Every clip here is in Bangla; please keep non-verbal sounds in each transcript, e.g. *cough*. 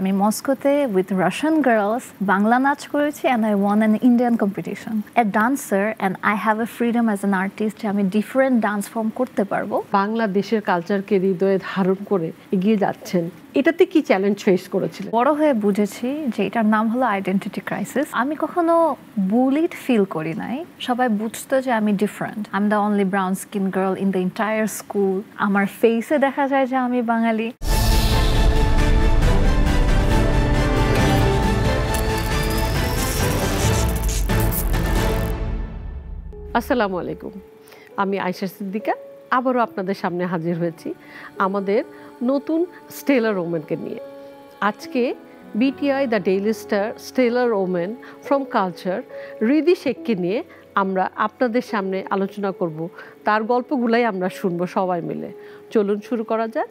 আমি মস্কোতে উইথ রাশিয়ান গার্লস বাংলা নাচ করেছি and I won an Indian competition A dancer and I have a freedom as an artist আমি ডিফারেন্ট ডান্স ফর্ম করতে পারব। বাংলাদেশের কালচারকে হৃদয়ে ধারণ করে এগিয়ে যাচ্ছেন। এটাতে কি চ্যালেঞ্জ ফেস করেছিলেন? বড় হয়ে বুঝেছি যে এটার নাম হলো আইডেন্টিটি ক্রাইসিস আমি কখনো বুলিড ফিল করি নাই। সবাই বুঝতো যে আমি different I am the only brown skin girl in the entire school আমার ফেসে দেখা যায় যে আমি বাঙালি। আসসালামু আলাইকুম। আমি আয়সা সিদ্দিকা, আবারও আপনাদের সামনে হাজির হয়েছি আমাদের নতুন স্টেলার ওমেনকে নিয়ে। আজকে BTI the Daily Star stellar women from culture Ridi শেখকে নিয়ে আমরা আপনাদের সামনে আলোচনা করব। তার গল্পগুলাই আমরা শুনব সবাই মিলে। চলুন শুরু করা যাক।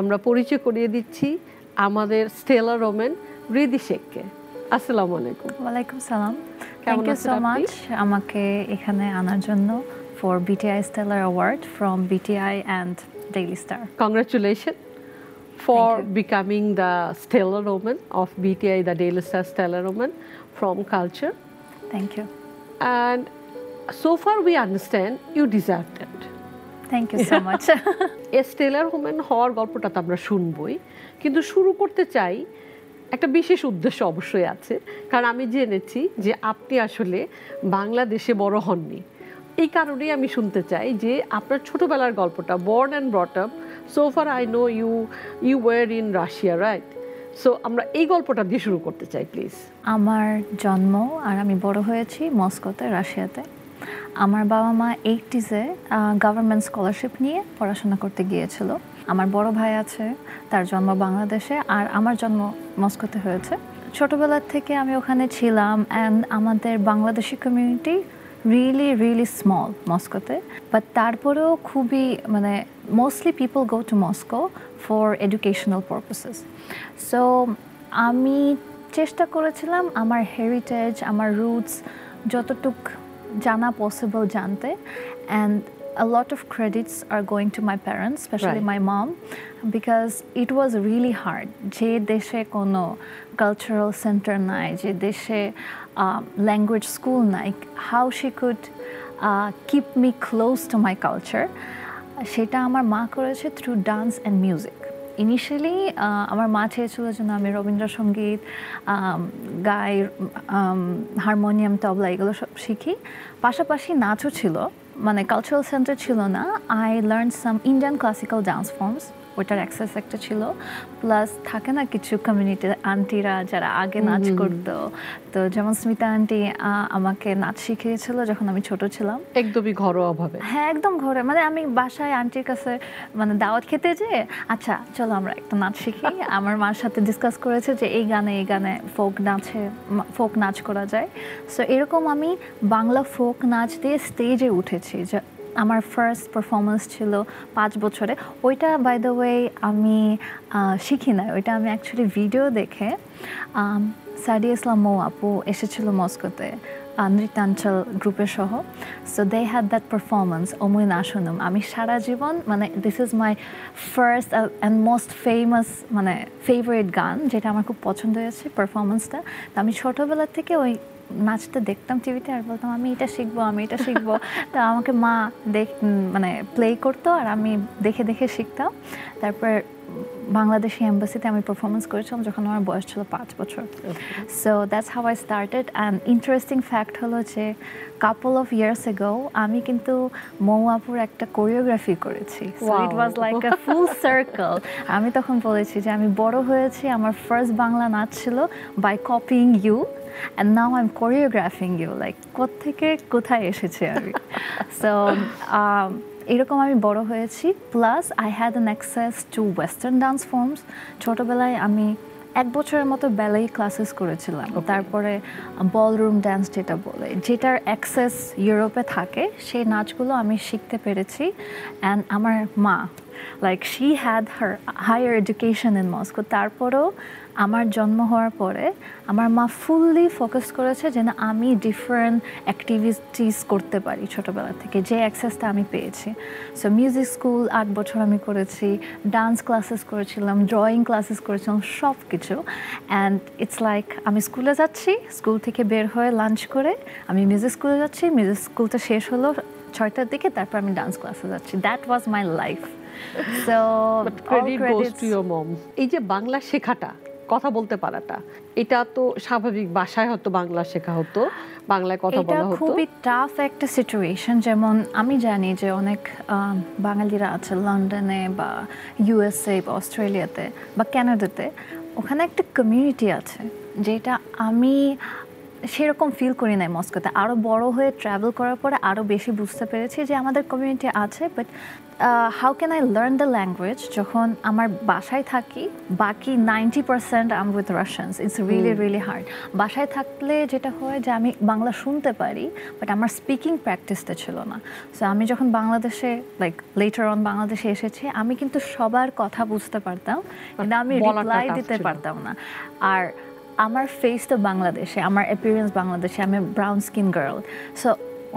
আমরা পরিচয় করিয়ে দিচ্ছি আমাদের স্টেলার ওমেন রিদি শেখকে। আসসালামু আলাইকুম। ওয়ালাইকুম সালাম। থ্যাংক ইউ সো মাচ আমাকে এখানে আনার জন্য for BTI stellar award from BTI and Daily Star Thank you. becoming the stellar woman of BTI, the Daily Star Stellar Woman from Culture. Thank you And so far, we understand you deserved it. Thank you so much a stellar women হওয়ার গল্পটা তো আমরা শুনবই। কিন্তু শুরু করতে চাই একটা বিশেষ উদ্দেশ্য অবশ্যই আছে। কারণ আমি জেনেছি যে আপনি আসলে বাংলাদেশে বড় হননি। এই কারণেই আমি শুনতে চাই যে আপনার ছোটবেলার গল্পটা born and brought up so far I know you you were in Russia right so আমরা এই গল্পটা দিয়ে শুরু করতে চাই প্লিজ আমার জন্ম আর আমি বড় হয়েছি মস্কোতে, রাশিয়াতে। আমার বাবা মা এইটিজে গভর্নমেন্ট স্কলারশিপ নিয়ে পড়াশোনা করতে গিয়েছিল। আমার বড় ভাই আছে, তার জন্ম বাংলাদেশে আর আমার জন্ম মস্কোতে হয়েছে। ছোটবেলার থেকে আমি ওখানে ছিলাম অ্যান্ড আমাদের Bangladeshi community really really small মস্কোতে। But তারপরেও খুবই মানে mostly people go to Moscow for educational purposes so আমি চেষ্টা করেছিলাম আমার হেরিটেজ আমার রুটস যতটুক জানা পসিবল জানতে। And a lot of credits are going to my parents, especially Right. my mom, because it was really hard. যে দেশে কোনো কালচারাল সেন্টার নাই যে দেশে ল্যাঙ্গুয়েজ স্কুল নাই how she could keep me close to my culture সেটা আমার মা করেছে through dance and music initially আমার মা চেয়েছিল যেন আমি রবীন্দ্রসঙ্গীত গাই হারমোনিয়াম তবলা এগুলো সব শিখি পাশাপাশি নাচও ছিল মানে কালচারাল সেন্টার ছিল না I learn some Indian classical dance forms ওইটার অ্যাক্সেস একটা ছিল। প্লাস থাকে না কিছু কমিউনিটির আন্টিরা যারা আগে নাচ করতো। তো যেমন স্মিতা আন্টি আমাকে নাচ শিখিয়েছিল যখন আমি ছোট ছিলাম। একদমই ঘরোয়াভাবে। হ্যাঁ একদম ঘরে। মানে আমি বাসায় আন্টির কাছে মানে দাওয়াত খেতে যে আচ্ছা চলো আমরা একটা নাচ শিখি। *laughs* আমার মার সাথে ডিসকাস করেছে যে এই গানে এই গানে ফোক নাচে ফোক নাচ করা যায়। সো এরকম আমি বাংলা ফোক নাচ দিয়ে স্টেজে উঠেছি। যে আমার ফার্স্ট পারফরমেন্স ছিল পাঁচ বছরে। ওইটা বাই দ্য ওয়ে আমি শিখি নাই। ওইটা আমি অ্যাকচুয়ালি ভিডিও দেখে সাদি ইসলাম মৌ আপু এসেছিল মস্কোতে নৃত্যাঞ্চল গ্রুপের সহ। So they had that performance অমুই নাশনম আমি সারা জীবন মানে this is my first and most famous মানে ফেভারিট গান, যেটা আমার খুব পছন্দ হয়েছে পারফরমেন্সটা তো আমি ছোটোবেলা থেকে ওই নাচটা দেখতাম টিভিতে আর বলতাম আমি এটা শিখব আমি এটা শিখব। *laughs* তো আমাকে মা দেখ মানে প্লে করতো আর আমি দেখে দেখে শিখতাম। তারপর বাংলাদেশি এম্বাসিতে আমি পারফরমেন্স করেছিলাম যখন আমার বয়স ছিল পাঁচ বছর। So that's how I started and interesting fact হলো যে কাপল অফ ইয়ার্স এগো আমি কিন্তু মৌ আপুর একটা কোরিওগ্রাফি করেছি। ইট was like a full circle আমি তখন বলেছি যে আমি বড় হয়েছি আমার ফার্স্ট বাংলা নাচ ছিল by copying you and now I am choreographing you like কোত্থেকে কোথায় এসেছি আমি? *laughs* সো এরকম আমি বড় হয়েছি plus I had an access to western dance forms ছোটোবেলায় আমি এক বছরের মতো ব্যালাই ক্লাসেস করেছিলাম। তারপরে বলরুম ড্যান্স যেটা বলে যেটার অ্যাক্সেস ইউরোপে থাকে সেই নাচগুলো আমি শিখতে পেরেছি। অ্যান্ড আমার মা like she had her higher education in Moscow তারপরেও আমার জন্ম হওয়ার পরে আমার মা ফুললি ফোকাস করেছে যেন আমি ডিফারেন্ট অ্যাক্টিভিটিস করতে পারি ছোটোবেলা থেকে যে অ্যাক্সেসটা আমি পেয়েছি। সো মিউজিক স্কুল আট বছর আমি করেছি ডান্স ক্লাসেস করেছিলাম ড্রয়িং ক্লাসেস করেছিলাম সব কিছু অ্যান্ড ইটস লাইক আমি স্কুলে যাচ্ছি স্কুল থেকে বের হয়ে লাঞ্চ করে আমি মিউজিক স্কুলে যাচ্ছি মিউজিক স্কুলটা শেষ হলো ছয়টার দিকে তারপর আমি ডান্স ক্লাসে যাচ্ছি। That was my life so credit goes to your mom এই যে বাংলা শেখাটা কথা বলতে পারাটা। এটা তো স্বাভাবিক বাসায় হতো বাংলা শেখা হতো বাংলায় কথা বলা হতো। খুবই টাফ একটা সিচুয়েশন যেমন আমি জানি যে অনেক বাঙালিরা আছে লন্ডনে বা ইউএসএ বা অস্ট্রেলিয়াতে বা ক্যানাডাতে ওখানে একটা কমিউনিটি আছে যেটা আমি সেরকম ফিল করি নাই মস্কোতে। আরও বড় হয়ে ট্রাভেল করার পরে আরও বেশি বুঝতে পেরেছি যে আমাদের কমিউনিটি আছে but how can I learn the language যখন আমার বাসায় থাকি বাকি ninety percent um with Russians it's really really hard বাসায় থাকলে যেটা হয় যে আমি বাংলা শুনতে পারি বাট আমার স্পিকিং প্র্যাকটিসটা ছিল না। সো আমি যখন বাংলাদেশে লাইক লেটার অন বাংলাদেশে এসেছি আমি কিন্তু সবার কথা বুঝতে পারতাম কিন্তু আমি রিপ্লাই দিতে পারতাম না। আর আমার ফেস তো বাংলাদেশে, আমার অ্যাপিয়ারেন্স বাংলাদেশে আমি ব্রাউন স্কিন গার্ল সো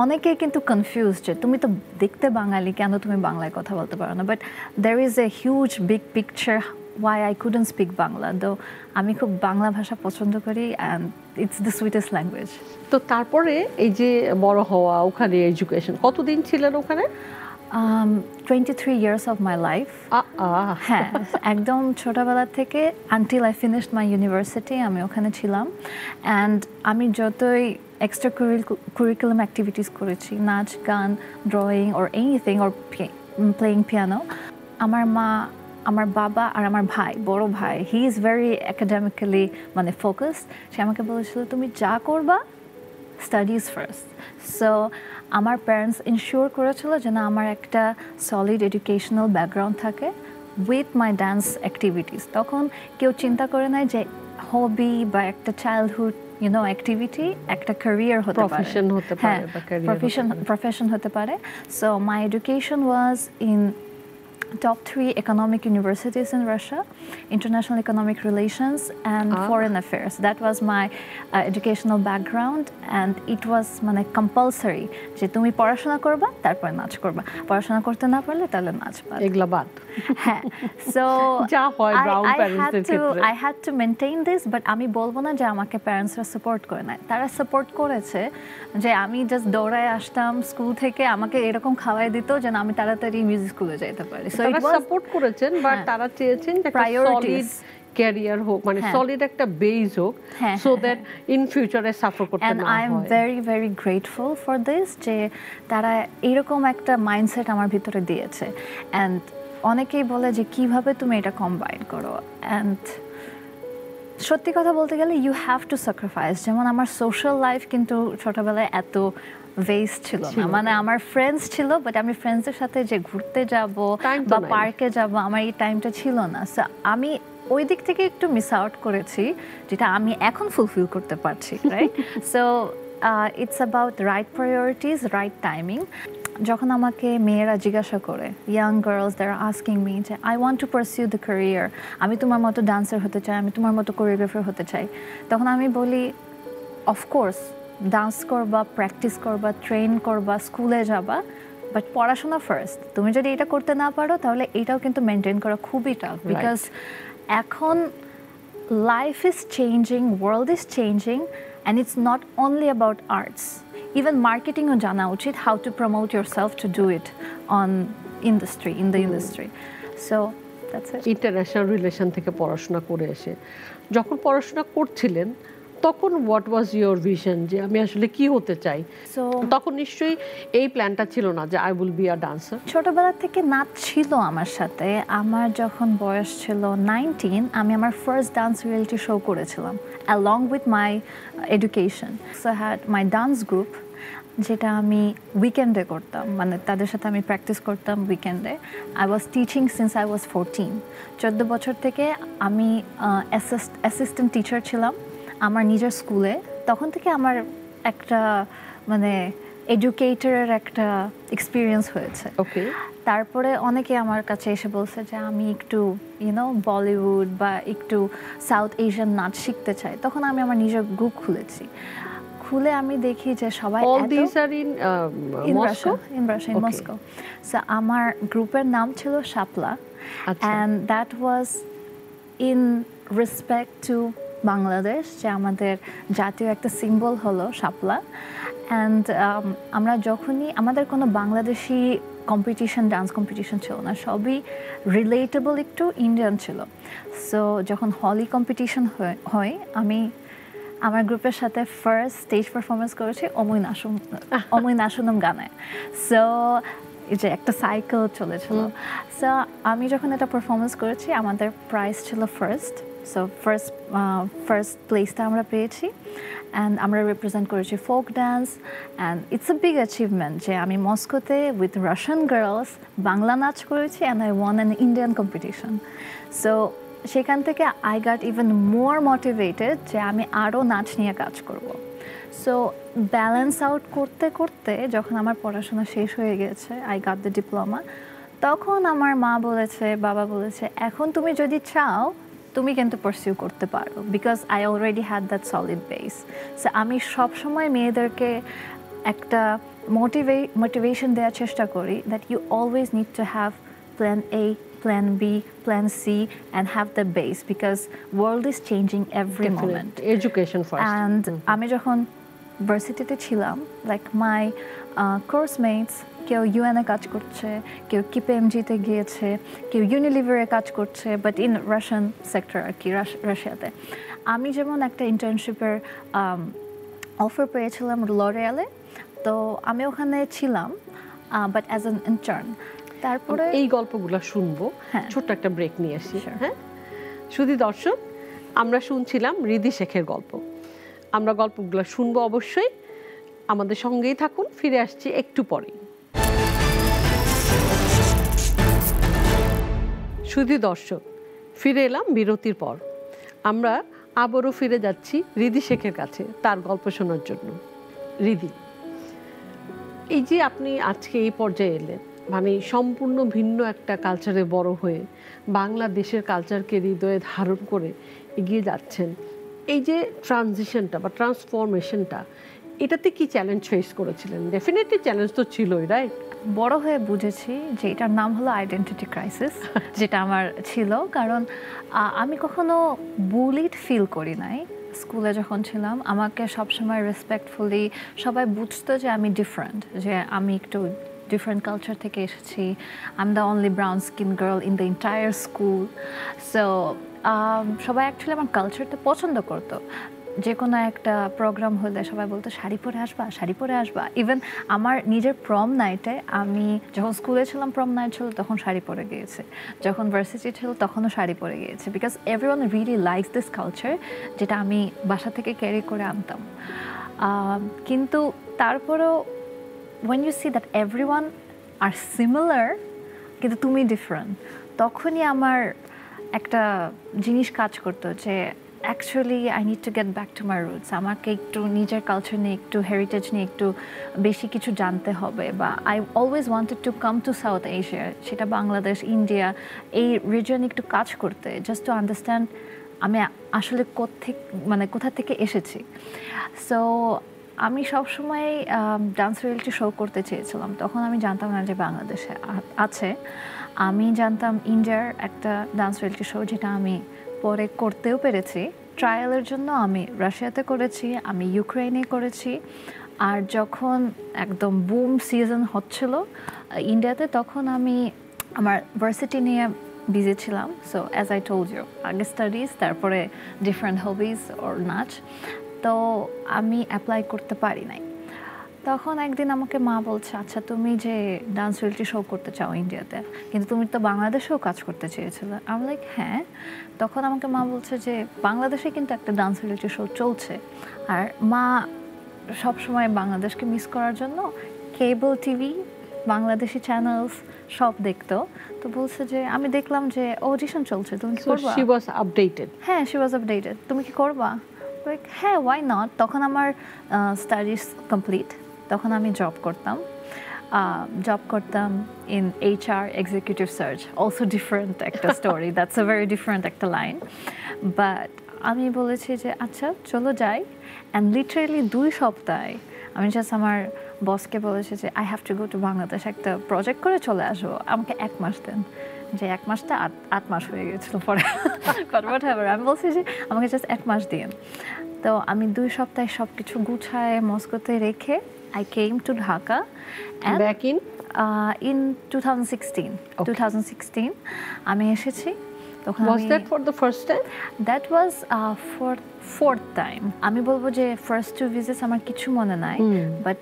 অনেকে কিন্তু কনফিউজ যে তুমি তো দেখতে বাঙালি, কেন তুমি বাংলায় কথা বলতে পারো না? But there is a huge big picture why I couldn't speak Bangla তো আমি খুব বাংলা ভাষা পছন্দ করি and it's the sweetest language তো তারপরে এই যে বড় হওয়া, ওখানে এডুকেশন কতদিন ছিলেন ওখানে? Twenty three years of my life uh, uh. হ্যাঁ একদম ছোটবেলা থেকে until I finished my university আমি ওখানে ছিলাম। অ্যান্ড আমি যতই এক্সট্রা কুরিকুলাম অ্যাক্টিভিটিস করেছি নাচ গান drawing or anything or playing piano আমার মা আমার বাবা আর আমার ভাই বড় ভাই হি ইজ ভেরি অ্যাকাডেমিক্যালি মানে ফোকাস সে আমাকে বলেছিল তুমি যা করবা স্টাডিজ ফার্স্ট সো আমার প্যারেন্টস ইনশিওর করেছিল যে না আমার একটা সলিড এডুকেশনাল ব্যাকগ্রাউন্ড থাকে উইথ মাই ডান্স অ্যাক্টিভিটিস তখন কেউ চিন্তা করে নাই যে হবি বা একটা চাইল্ডহুড ইউনো অ্যাক্টিভিটি একটা ক্যারিয়ার হতে পারে। প্রফেশন হতে পারে হ্যাঁ হতে প্রফেশন হতে পারে। So my education was in top three economic universities in Russia, international economic relations and Ah. foreign affairs. That was my uh, educational background and it was মানে compulsory যে তুমি পড়াশোনা করবা তারপর নাচ করবা পড়াশোনা করতে না পারলে তাহলে নাচ পারবে এগুলা বাদ হ্যাঁ সো *laughs* যা হয় brown parents ক্ষেত্রে। I had to maintain this but আমি বলব না যে আমাকে প্যারেন্টসরা সাপোর্ট করে নাই তারা সাপোর্ট করেছে যে আমি জাস্ট দৌড়ায় আসতাম স্কুল থেকে আমাকে এরকম খাওয়াই দিত যেন আমি তাড়াতাড়ি মিউজিক স্কুলে যেতে পারি সো তারা সাপোর্ট করেছেন বাট হ্যাঁ। তারা চেয়েছেন যে একটা সলিড ক্যারিয়ার হোক মানে হ্যাঁ। সলিড একটা বেজ হোক হ্যাঁ, সো হ্যাঁ, দ্যাট ইন ফিউচারে সাফার করতে না I am very very grateful for this যে তারা এরকম একটা মাইন্ডসেট আমার ভিতরে দিয়েছে। অ্যান্ড অনেকেই বলে যে কীভাবে তুমি এটা কম্বাইন করো? অ্যান্ড সত্যি কথা বলতে গেলে ইউ হ্যাভ টু স্যাক্রিফাইস যেমন আমার সোশ্যাল লাইফ কিন্তু ছোটবেলায় এত ওয়েস্ট ছিল না। মানে আমার ফ্রেন্ডস ছিল বাট আমি ফ্রেন্ডসদের সাথে যে ঘুরতে যাব বা পার্কে যাব আমার এই টাইমটা ছিল না। সো আমি ওই দিক থেকে একটু মিস আউট করেছি যেটা আমি এখন ফুলফিল করতে পারছি right so it's about right priorities right timing যখন আমাকে মেয়েরা জিজ্ঞাসা করে young girls they're asking me যে I want to pursue the career আমি তোমার মতো ডান্সার হতে চাই আমি তোমার মতো কোরিওগ্রাফার হতে চাই। তখন আমি বলি অফকোর্স ডান্স করবা প্র্যাকটিস করবা ট্রেন করবা স্কুলে যাবা বাট পড়াশোনা ফার্স্ট তুমি যদি এটা করতে না পারো তাহলে এটাও কিন্তু মেনটেন করা খুবই টাফ বিকজ এখন life is changing world is changing and it's not only about arts even মার্কেটিংও জানা উচিত how to promote yourself to do it on industry in the industry so international relation থেকে পড়াশোনা করে এসে যখন পড়াশোনা করছিলেন তখন হোয়াট ওয়াজ ইয়োর ভিশন যে আমি আসলে কি হতে চাই? তখন নিশ্চয়ই এই প্ল্যানটা ছিল না যে I will be a dancer ছোটবেলা থেকে নাচ ছিল আমার সাথে। আমার যখন বয়স ছিল নাইনটিন আমি আমার ফার্স্ট ডান্স রিয়েলিটি শো করেছিলাম along with my education so had my dance group যেটা আমি উইকেন্ডে করতাম। মানে তাদের সাথে আমি প্র্যাকটিস করতাম উইকেন্ডে I was teaching since I was fourteen চোদ্দ বছর থেকে আমি অ্যাসিস্ট্যান্ট টিচার ছিলাম। আমার নিজের স্কুলে তখন থেকে আমার একটা মানে এডুকেটরের একটা এক্সপিরিয়েন্স হয়েছে। ওকে তারপরে অনেকে আমার কাছে এসে বলছে যে আমি একটু ইউনো বলিউড বা একটু সাউথ এশিয়ান নাচ শিখতে চাই। তখন আমি আমার নিজের গ্রুপ খুলেছি। খুলে আমি দেখি যে সবাই অল এত- this are in Moscow in Okay. আমার গ্রুপের নাম ছিল Shapla and that that in respect to Bangladesh যে আমাদের জাতীয় একটা সিম্বল হলো শাপলা। অ্যান্ড আমরা যখনই আমাদের কোনো বাংলাদেশি কম্পিটিশন ডান্স কম্পিটিশন ছিল না সবই রিলেটেবল একটু ইন্ডিয়ান ছিল। সো যখন হলি কম্পিটিশন হয় আমি আমার গ্রুপের সাথে ফার্স্ট স্টেজ পারফরমেন্স করেছি অময় নাসুম অময় নাসুনম গানে সো এই যে একটা সাইকেল চলেছিল। সো আমি যখন এটা পারফরমেন্স করেছি আমাদের প্রাইস ছিল ফার্স্ট সো ফার্স্ট ফার্স্ট প্লেসটা আমরা পেয়েছি অ্যান্ড আমরা রিপ্রেজেন্ট করেছি folk dance and it's a big achievement যে আমি মস্কোতে উইথ রাশিয়ান গার্লস বাংলা নাচ করেছি and I won an Indian competition so সেখান থেকে I got even more motivated যে আমি আরও নাচ নিয়ে কাজ করব। সো ব্যালেন্স আউট করতে করতে যখন আমার পড়াশোনা শেষ হয়ে গেছে আই গাট দ্য ডিপ্লোমা তখন আমার মা বলেছে, বাবা বলেছে, এখন তুমি যদি চাও তুমি কিন্তু পারসিউ করতে পারো because I already had that solid base so আমি সবসময় মেয়েদেরকে একটা মোটিভে মোটিভেশন দেওয়ার চেষ্টা করি that you always need to have plan A plan B plan C and have the base because world is changing every moment. Education And আমি যখন ভার্সিটিতে ছিলাম। লাইক মাই কোর্স মেটস কেউ ইউএনএ কাজ করছে কেউ কিপিএমজিতে গিয়েছে কেউ ইউনিলিভারে কাজ করছে বাট ইন রাশিয়ান সেক্টর আর কি রাশ- রাশিয়াতে আমি যেমন একটা ইন্টার্নশিপের অফার পেয়েছিলাম লরিয়ালে তো আমি ওখানে ছিলাম বাট অ্যাজ অ্যান ইন্টার্ন তারপরে এই গল্পগুলো শুনব। হ্যাঁ। ছোট্ট একটা ব্রেক নিয়ে আসি. হ্যাঁ? শুধু দর্শক আমরা শুনছিলাম রিদি শেখের গল্প। আমরা গল্পগুলো শুনব অবশ্যই। আমাদের সঙ্গেই থাকুন, ফিরে আসছি একটু পরেই। শুধু দর্শক, ফিরে এলাম বিরতির পর। আমরা আবারও ফিরে যাচ্ছি রিদি শেখের কাছে তার গল্প শোনার জন্য। রিদি এই যে আপনি আজকে এই পর্যায়ে এলেন মানে সম্পূর্ণ ভিন্ন একটা কালচারে বড় হয়ে বাংলাদেশের কালচারকে হৃদয়ে ধারণ করে এগিয়ে যাচ্ছেন এই যে ট্রানজিশনটা বা ট্রান্সফরমেশনটা এটাতে কি চ্যালেঞ্জ ফেস করেছিলেন? ডেফিনেটলি চ্যালেঞ্জ তো ছিলই রাইট বড় হয়ে বুঝেছি যে এটার নাম হলো আইডেন্টিটি ক্রাইসিস *laughs* যেটা আমার ছিল। কারণ আমি কখনো বুলিড ফিল করি নাই। স্কুলে যখন ছিলাম আমাকে সবসময় রেসপেক্টফুলি সবাই বুঝতো যে আমি ডিফারেন্ট যে আমি একটু ডিফারেন্ট কালচার থেকে এসেছি। আম the only brown skin girl in the entire school so সবাই অ্যাকচুয়ালি আমার কালচারটা পছন্দ করতো। যে কোনো একটা প্রোগ্রাম হলে সবাই বলতো, শাড়ি পরে আসবা, শাড়ি পরে আসবা। ইভেন আমার নিজের প্রম নাইটে আমি যখন স্কুলে ছিলাম প্রম নাইট ছিল, তখন শাড়ি পরে গিয়েছে। যখন ভার্সিটি ছিল, তখনও শাড়ি পরে গিয়েছে। Because everyone really likes this culture যেটা আমি বাসা থেকে ক্যারি করে আনতাম। কিন্তু তারপরেও when you see that everyone আর সিমিলার কিন্তু তুমি ডিফারেন্ট তখনই আমার একটা জিনিস কাজ করতো যে actually I need to get back to my roots আমাকে একটু নিজের কালচার নিয়ে, একটু হেরিটেজ নিয়ে একটু বেশি কিছু জানতে হবে বা I always wanted to come to South Asia সেটা বাংলাদেশ ইন্ডিয়া এই রিজন একটু কাজ করতে জাস্ট টু আন্ডারস্ট্যান্ড আমি আসলে কোথেকে মানে কোথা থেকে এসেছি। সো আমি সবসময় ডান্স রিয়েলিটি শো করতে চেয়েছিলাম। তখন আমি জানতাম না যে বাংলাদেশে আছে। আমি জানতাম ইন্ডিয়ার একটা ডান্স রিয়েলিটি শো যেটা আমি পরে করতেও পেরেছি। ট্রায়ালের জন্য আমি রাশিয়াতে করেছি, আমি ইউক্রেনে করেছি। আর যখন একদম বুম সিজন হচ্ছিল ইন্ডিয়াতে তখন আমি আমার ভার্সিটি নিয়ে বিজি ছিলাম। So as I told you আগে স্টাডিজ তারপরে ডিফারেন্ট হবিজ ওর নাচ। তো আমি অ্যাপ্লাই করতে পারি নাই। তখন একদিন আমাকে মা বলছে আচ্ছা তুমি যে ডান্স রিয়েলিটি শো করতে চাও ইন্ডিয়াতে কিন্তু তুমি তো বাংলাদেশেও কাজ করতে চেয়েছিলে। আমি লাইক হ্যাঁ। তখন আমাকে মা বলছে যে বাংলাদেশে কিন্তু একটা ডান্স রিয়েলিটি শো চলছে। আর মা সবসময় বাংলাদেশকে মিস করার জন্য কেবল টিভি বাংলাদেশি চ্যানেলস সব দেখতো। তো বলছে যে আমি দেখলাম যে অডিশন চলছে তুমি কি করবা? শি ওয়াজ আপডেটেড হ্যাঁ শি ওয়াজ আপডেটেড তুমি কি করবা? লাইক হ্যাঁ ওয়াই নট তখন আমার স্টাডিজ কমপ্লিট তখন আমি জব করতাম। জব করতাম in HR executive search also different একটা story that's a very different একটা লাইন বাট আমি বলেছি যে আচ্ছা চলো যাই। অ্যান্ড লিটারেলি দুই সপ্তাহে আমি জাস্ট আমার বসকে বলেছি যে I have to go to Bangladesh একটা প্রজেক্ট করে চলে আসব আমাকে এক মাস দেন। যে এক মাসটা আট আট মাস হয়ে গেছিল পরে। *laughs* বাট আমি বলছি যে আমাকে জাস্ট এক মাস দিন। তো আমি দুই সপ্তাহে সব কিছু গুছায় মস্কোতে রেখে came to Dhaka back in in two thousand sixteen two thousand sixteen আমি এসেছি। তখন ওয়াজ আমি that for the first time that was for fourth time আমি বলব যে ফার্স্ট টু ভিজিটস আমার কিছু মনে নাই but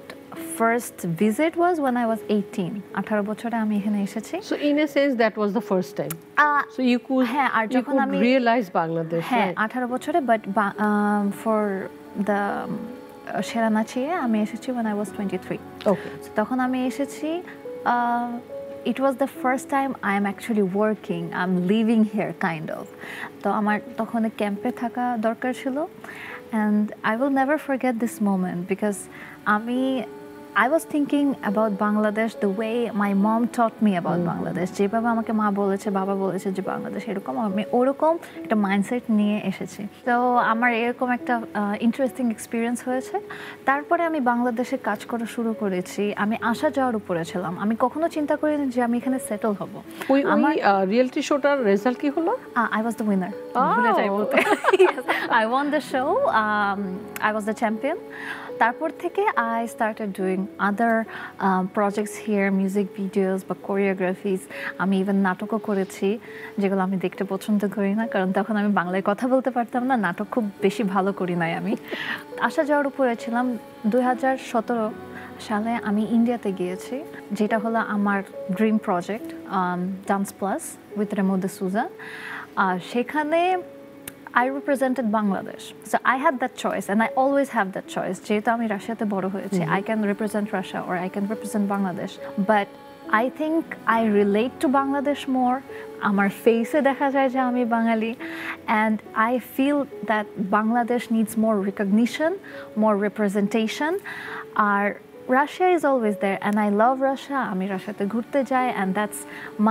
first visit was when I was eighteen আঠারো বছরে আমি এখানে এসেছি। So in a sense that was the first time ah, so you could হ্যাঁ, আর যখন কুড আমি- রিয়েলাইজ বাংলাদেশ হ্যাঁ আঠারো বছরে বাট ফর দ্য সেরা নাচিয়ে আমি এসেছি when I was twenty three তখন আমি এসেছি it was the first time I am actually working I am living here kind of তো আমার তখন ক্যাম্পে থাকা দরকার ছিল। And I will never forget this moment because আমি I was thinking about Bangladesh the way my mom taught me about Bangladesh যেভাবে আমাকে মা বলেছে বাবা বলেছে যে বাংলাদেশ এরকম আমি ওরকম একটা মাইন্ডসেট নিয়ে এসেছি। তো আমার এরকম একটা ইন্টারেস্টিং এক্সপিরিয়েন্স হয়েছে। তারপরে আমি বাংলাদেশে কাজ করা শুরু করেছি। আমি আসা যাওয়ার উপরে ছিলাম। আমি কখনো চিন্তা করিনি যে আমি এখানে সেটেল হব। ওই আমার রিয়েলিটি শোটার রেজাল্ট কি হলো? আই ওয়াজ দ্য উইনার ভুলে যাই Oh. বলতে I won the show I was the champion তারপর থেকে I started doing other projects here music videos বা কোরিওগ্রাফিস আমি ইভেন নাটকও করেছি, যেগুলো আমি দেখতে পছন্দ করি না, কারণ তখন আমি বাংলায় কথা বলতে পারতাম না, নাটক খুব বেশি ভালো করি নাই আমি। আসা যাওয়ার উপরে ছিলাম, দুই হাজার সতেরো সালে আমি ইন্ডিয়াতে গিয়েছি, যেটা হলো আমার dream project dance plus with Remo Souza আর সেখানে I represented Bangladesh. So I had that choice, and I always have that choice. যেহেতু আমি রাশিয়াতে বড় হয়েছি I can represent Russia or I can represent Bangladesh. But I think I relate to Bangladesh more. আমার ফেসে দেখা যায় যে আমি বাঙালি and I feel that Bangladesh needs more recognition, more representation. R Russia is always there and I love Russia. আমি রাশিয়াতে ঘুরতে যাই and that's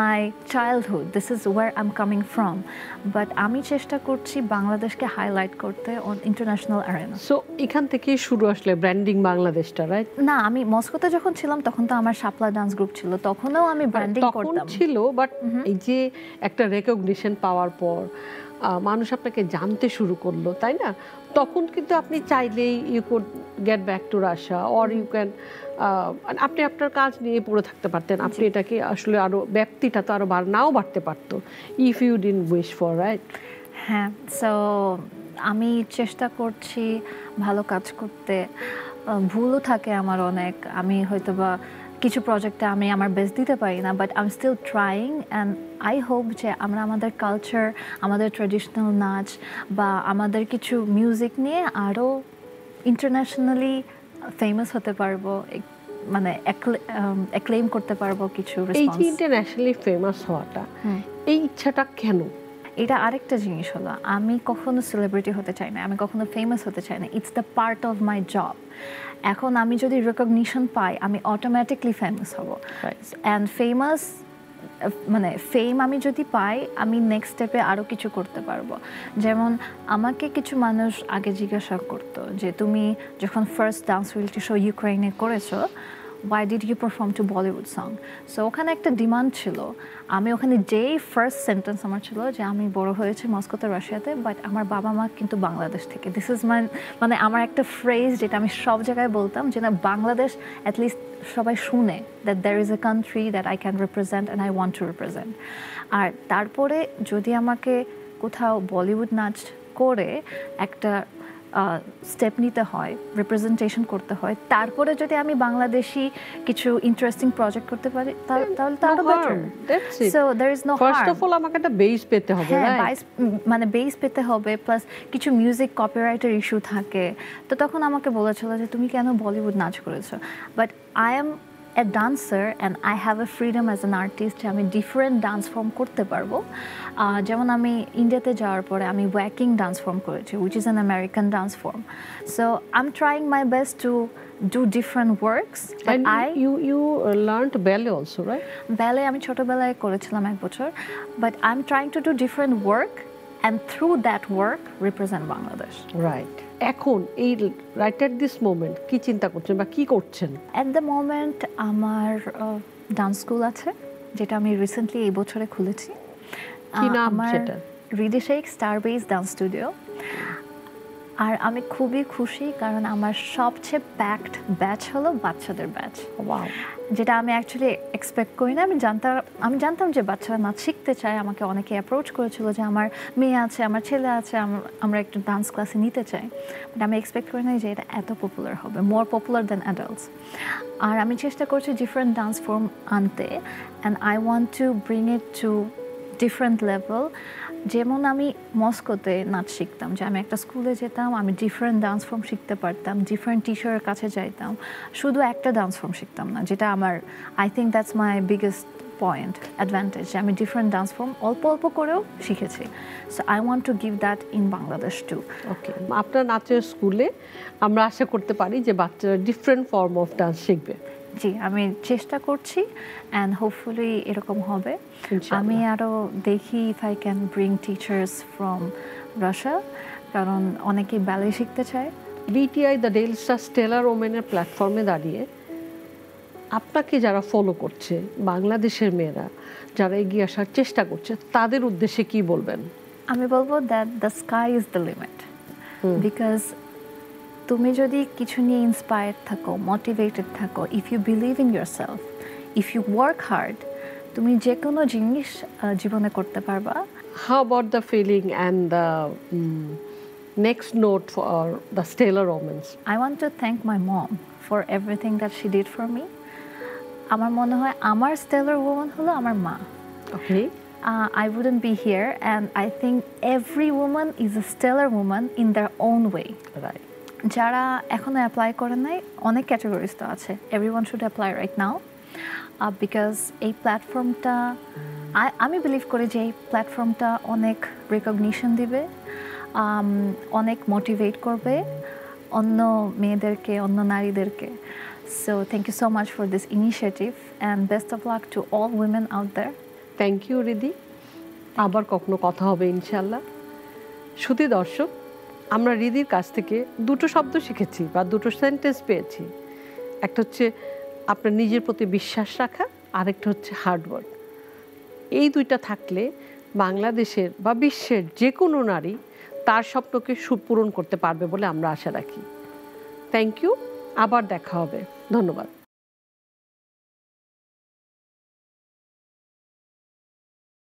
my childhood. This is where I'm coming from. But আমি চেষ্টা করছি বাংলাদেশকে হাইলাইট করতে on international arena. সো এখান থেকেই শুরু আসলে ব্র্যান্ডিং বাংলাদেশটা রাইট না আমি মস্কোতে যখন ছিলাম তখন তো আমার শাপলা ডান্স গ্রুপ ছিল তখনও আমি ব্র্যান্ডিং করতাম ছিল বাট এই যে একটা রেকগনিশন পাওয়ার পর মানুষ আপনাকে জানতে শুরু করল তাই না? তখন কিন্তু আপনি চাইলেই you could get back to Russia or you can আপনি আপনার কাজ নিয়ে পড়ে থাকতে পারতেন। আপনি এটাকে আসলে আরও ব্যক্তিটা তো আরও বার নাও বাড়তে পারতো if you didn't wish for right হ্যাঁ সো আমি চেষ্টা করছি ভালো কাজ করতে। ভুলও থাকে আমার অনেক। আমি হয়তো বা কিছু প্রজেক্টে আমি আমার বেস্ট দিতে পারি না but I am still trying and I hope যে আমরা আমাদের কালচার আমাদের ট্রেডিশনাল নাচ বা আমাদের কিছু মিউজিক নিয়ে আরও ইন্টারন্যাশনালি ফেমাস হতে পারব মানে অ্যাক্লেম করতে পারব কিছু এই যে ইন্টারন্যাশনালি ফেমাস হওয়াটা। এই ইচ্ছাটা কেন এটা আরেকটা জিনিস হলো আমি কখনো সেলিব্রিটি হতে চাই না আমি কখনো ফেমাস হতে চাই না it's the part of my job এখন আমি যদি রেকগনিশন পাই আমি অটোমেটিকলি ফেমাস হব। অ্যান্ড ফেমাস মানে ফেম আমি যদি পাই আমি নেক্সট স্টেপে আরও কিছু করতে পারব। যেমন আমাকে কিছু মানুষ আগে জিজ্ঞাসা করতো যে তুমি যখন ফার্স্ট ডান্স রিয়েলিটি শো ইউক্রেনে করেছ why did you perform to Bollywood song so ওখানে একটা ডিমান্ড ছিল। আমি ওখানে যেই ফার্স্ট সেন্টেন্স আমার ছিল যে, আমি বড় হয়েছি মস্কোতে, রাশিয়াতে বাট আমার বাবা মা কিন্তু বাংলাদেশ থেকে। দিস ইজ মাই মানে আমার একটা ফ্রেজ যেটা আমি সব জায়গায় বলতাম যে, না, বাংলাদেশ অ্যাটলিস্ট সবাই শুনে that there is a country that I can represent and I want to represent আর তারপরে যদি আমাকে কোথাও বলিউড নাচ করে একটা স্টেপ নিতে হয় রিপ্রেজেন্টেশন করতে হয়। তারপরে যদি আমি বাংলাদেশি কিছু ইন্টারেস্টিং প্রজেক্ট করতে পারি তাহলে তো আরও better so there is no first of all আমাকে একটা বেস পেতে হবে হ্যাঁ right? বাইস মানে বেস পেতে হবে প্লাস কিছু মিউজিক কপিরাইটের ইস্যু থাকে। তো তখন আমাকে বলেছিল যে তুমি কেন বলিউড নাচ করেছ? But I am a dancer and I have a freedom as an artist আমি ডিফারেন্ট ডান্স ফর্ম করতে পারব। যেমন আমি ইন্ডিয়াতে যাওয়ার পরে আমি ওয়াকিং ডান্স ফর্ম করেছি which is an American dance form so I am trying my best to do different works And I you you uh, learned ballet also, right? Ballet আমি ছোটোবেলায় করেছিলাম এক বছর but I am trying to do different work and through that work represent Bangladesh right এখন এই রাইট অ্যাট দিস মোমেন্ট কি চিন্তা করছেন বা কি করছেন? অ্যাট দ্য মোমেন্ট আমার ডান্স স্কুল আছে যেটা আমি রিসেন্টলি এই বছরে খুলেছি। কি নাম আমার? Ridy Sheikh star base dance studio আর আমি খুবই খুশি কারণ আমার সবচেয়ে প্যাকড ব্যাচ হলো বাচ্চাদের ব্যাচ যেটা আমি অ্যাকচুয়ালি এক্সপেক্ট করি না। আমি জানতাম আমি জানতাম যে বাচ্চারা নাচ শিখতে চায়। আমাকে অনেকে অ্যাপ্রোচ করেছিল যে আমার মেয়ে আছে আমার ছেলে আছে আমরা একটু ডান্স ক্লাসে নিতে চাই। বাট আমি এক্সপেক্ট করি না যে এটা এত পপুলার হবে মোর পপুলার দ্যান অ্যাডাল্টস আর আমি চেষ্টা করছি ডিফারেন্ট ডান্স ফর্ম আনতে। And I want to bring it to different level যেমন আমি মস্কোতে নাচ শিখতাম, যে আমি একটা স্কুলে যেতাম, আমি ডিফারেন্ট ডান্স ফর্ম শিখতে পারতাম ডিফারেন্ট টিচারের কাছে যাইতাম। শুধু একটা ডান্স ফর্ম শিখতাম না, যেটা আমার I think that's my biggest point advantage আমি ডিফারেন্ট ডান্স ফর্ম অল্প অল্প করেও শিখেছি। So I want to give that in Bangladesh to okay আপনার নাচের স্কুলে আমরা আশা করতে পারি যে বাচ্চারা ডিফারেন্ট ফর্ম অফ ডান্স শিখবে। জি আমি চেষ্টা করছি অ্যান্ড হোপফুলি এরকম হবে। আমি আরও দেখি if I can bring teachers from Russia কারণ অনেকেই ব্যালে শিখতে চায়। বিটিআই দ্য ডেইলি স্টার স্টেলার ওমেনের প্ল্যাটফর্মে দাঁড়িয়ে আপনাকে যারা ফলো করছে বাংলাদেশের মেয়েরা যারা এগিয়ে আসার চেষ্টা করছে তাদের উদ্দেশ্যে কি বলবেন? আমি বলব that the sky is the limit because তুমি যদি কিছু নিয়ে ইন্সপায়ার্ড থাকো মোটিভেটেড থাকো if you believe in yourself if you work hard তুমি যে কোনো জিনিস জীবনে করতে পারবা। How about the feeling and the next note for the Stellar women's I want to thank my mom for everything that she did for me. আমার মনে হয় আমার স্টেলার ওমান হলো আমার মা। Okay Uh, I wouldn't be here, and I think every woman is a stellar woman in their own way. Right যারা এখনও অ্যাপ্লাই করে নাই অনেক ক্যাটাগরিজ তো আছে। Every one should apply right now because এই প্ল্যাটফর্মটা আমি বিলিভ করি যে এই প্ল্যাটফর্মটা অনেক রেকগনিশন দিবে um, অনেক মোটিভেট করবে অন্য মেয়েদেরকে অন্য নারীদেরকে। So thank you so much for this initiative and best of luck to all women out there thank you Ridy আবার কখনো কথা হবে ইনশাল্লাহ। শুধু দর্শক আমরা রিদির কাছ থেকে দুটো শব্দ শিখেছি বা দুটো সেন্টেন্স পেয়েছি। একটা হচ্ছে আপনার নিজের প্রতি বিশ্বাস রাখা, আরেকটা হচ্ছে হার্ডওয়ার্ক এই দুইটা থাকলে বাংলাদেশের বা বিশ্বের যে কোনো নারী তার স্বপ্নকে সুপূরণ করতে পারবে বলে আমরা আশা রাখি। থ্যাংক ইউ আবার দেখা হবে। ধন্যবাদ।